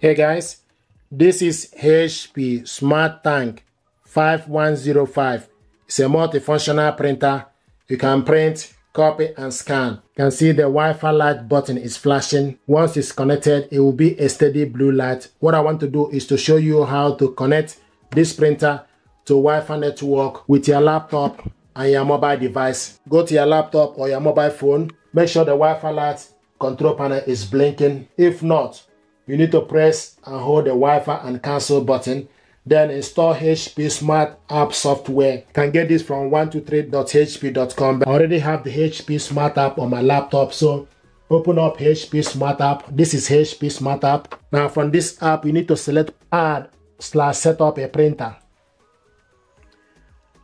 Hey guys, this is HP Smart Tank 5105. It's a multifunctional printer. You can print, copy and scan. You can see the Wi-Fi light button is flashing. Once it's connected, it will be a steady blue light. What I want to do is to show you how to connect this printer to Wi-Fi network with your laptop and your mobile device. Go to your laptop or your mobile phone. Make sure the Wi-Fi light control panel is blinking. If not, you need to press and hold the Wi-Fi and cancel button. Then install HP Smart App software. You can get this from 123.hp.com. I already have the HP Smart App on my laptop, so open up HP Smart App. This is HP Smart App. Now from this app, you need to select add slash set up a printer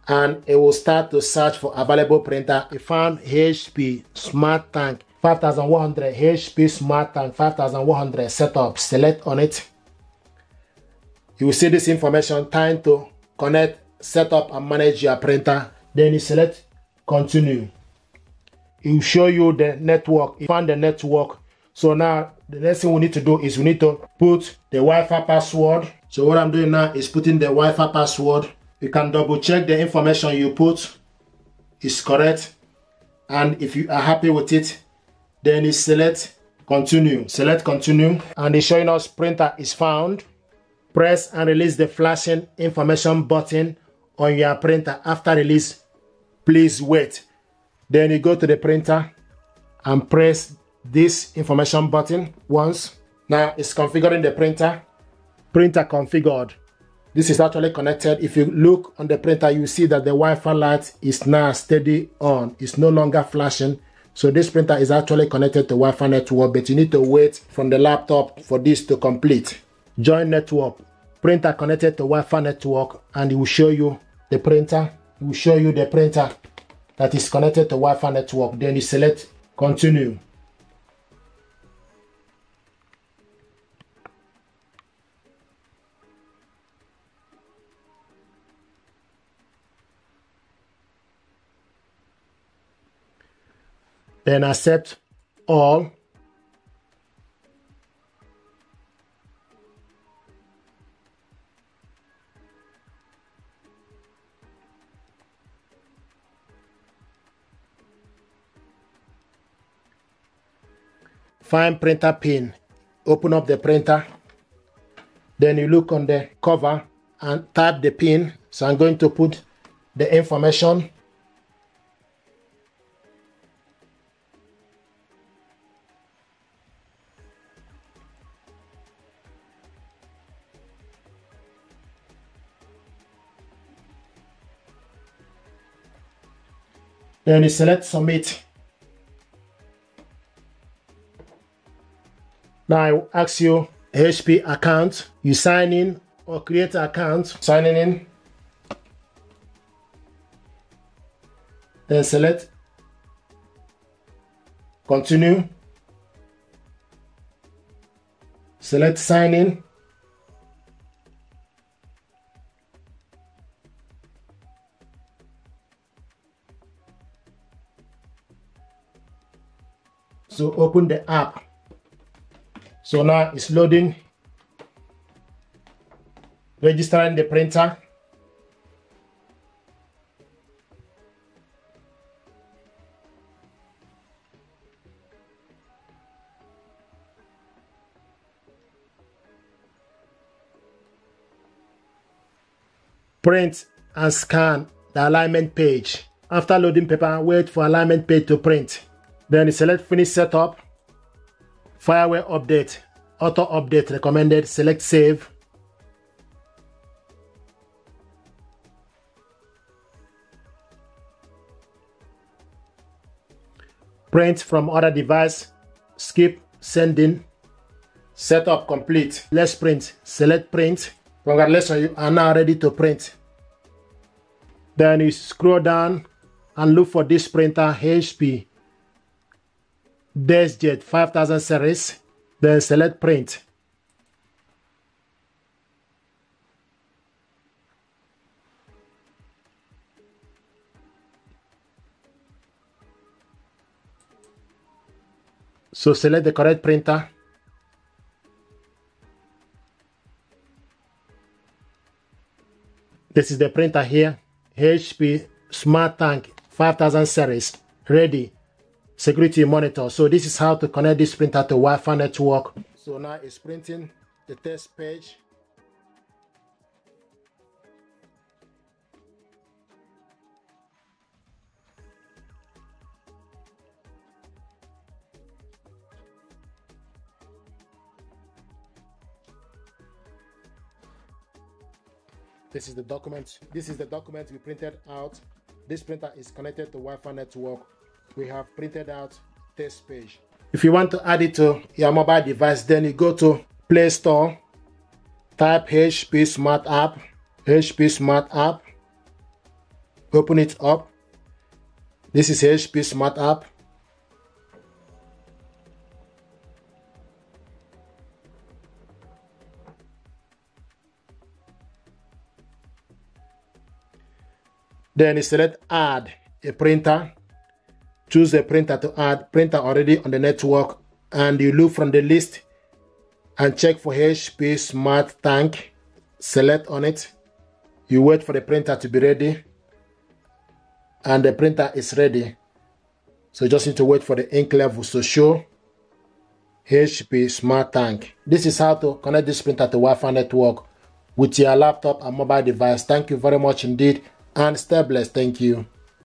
and it will start to search for available printer. I found HP Smart Tank 5100 HP Smart Tank 5100 setup. Select on it. You will see this information. Time to connect, set up and manage your printer. Then you select continue. It will show you the network. You found the network. So now the next thing we need to do is we need to put the Wi-Fi password. So what I'm doing now is putting the Wi-Fi password you can double check the information you put is correct and if you are happy with it then you select continue select continue. And it's showing us printer is found. Press and release the flashing information button on your printer. After release please wait. Then you go to the printer and press this information button once. Now it's configuring the printer. Printer configured. This is actually connected. If you look on the printer, you see that the Wi-Fi light is now steady on. It's no longer flashing. So this printer is actually connected to Wi-Fi network, but you need to wait from the laptop for this to complete. Join network. Printer connected to Wi-Fi network and it will show you the printer. It will show you the printer that is connected to Wi-Fi network. Then you select continue. Then accept all. Find printer pin. Open up the printer. Then you look on the cover and type the pin. So I'm going to put the information Then you select submit. Now I ask you HP account. You sign in or create an account. Signing in. Then select continue. Select sign in. So open the app. So now it's loading, registering the printer. Print and scan the alignment page. After loading paper, wait for alignment page to print. Then select finish setup, firmware update, auto update recommended, select save. Print from other device, skip sending, setup complete. Let's print, select print. Congratulations, you are now ready to print. Then you scroll down and look for this printer HP DeskJet 5000 series, then select print. So select the correct printer. This is the printer here, HP Smart Tank 5000 series, ready Security monitor. So this is how to connect this printer to Wi-Fi network. So now it's printing the test page. This is the document. This is the document we printed out. This printer is connected to Wi-Fi network. We have printed out test page. If you want to add it to your mobile device, then you go to Play Store, type HP Smart App, HP Smart App, open it up. This is HP Smart App. Then you select add a printer. Choose a printer to add printer already on the network and you look from the list and check for HP Smart Tank. Select on it. You wait for the printer to be ready and the printer is ready. So you just need to wait for the ink level to show HP Smart Tank. This is how to connect this printer to Wi-Fi network with your laptop and mobile device. Thank you very much indeed and stay blessed. Thank you.